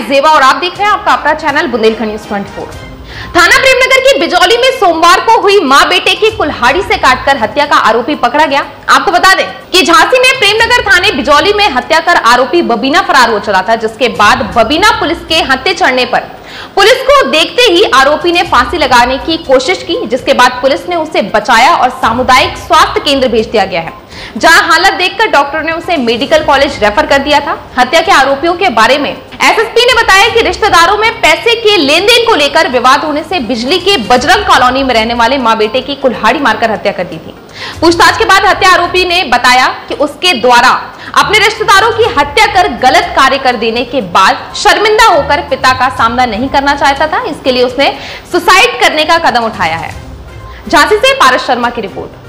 जेवा और आप देख रहे हैं आपका अपना चैनल बुंदेलखंड न्यूज़ 24 थाना प्रेमनगर की बिजौली में सोमवार को हुई माँ बेटे की कुल्हाड़ी से काटकर हत्या का आरोपी पकड़ा गया। आपको बता दें कि झांसी में प्रेमनगर थाने बिजौली में हत्या कर आरोपी बबीना फरार हो चला था, जिसके बाद बबीना पुलिस के हत्या चढ़ने पर पुलिस को देखते ही आरोपी ने फांसी लगाने की कोशिश की, जिसके बाद पुलिस ने उसे बचाया और सामुदायिक स्वास्थ्य केंद्र भेज दिया गया है। जहाँ हालत देखकर डॉक्टर ने उसे मेडिकल कॉलेज रेफर कर दिया था। हत्या के आरोपियों के बारे में एसएसपी ने बताया कि रिश्तेदारों में पैसे के लेन देन को लेकर विवाद होने से बिजली के बजरंग कॉलोनी में रहने वाले माँ बेटे की कुल्हाड़ी मारकर हत्या कर दी थी। पूछताछ के बाद हत्या आरोपी ने बताया कि उसके द्वारा अपने रिश्तेदारों की हत्या कर गलत कार्य कर देने के बाद शर्मिंदा होकर पिता का सामना नहीं करना चाहता था। इसके लिए उसने सुसाइड करने का कदम उठाया है। झांसी से पारस शर्मा की रिपोर्ट।